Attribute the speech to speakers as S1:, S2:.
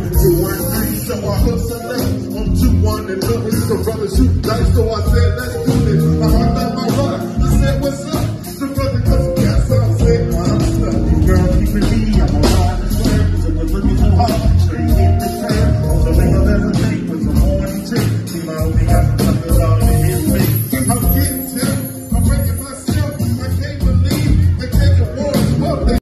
S1: bring to one
S2: three. So I hustle now. I'm two one and up. It's the brother shoot dice. So I said, let's do this. I hung out my ride. I said, what's up? The brother got some gas. I said, I'm stuck.
S1: Girl, keep it me. I'm a ride. So we're looking so hard. Straight in return. On the lane of everything with some horny chick. See, my only got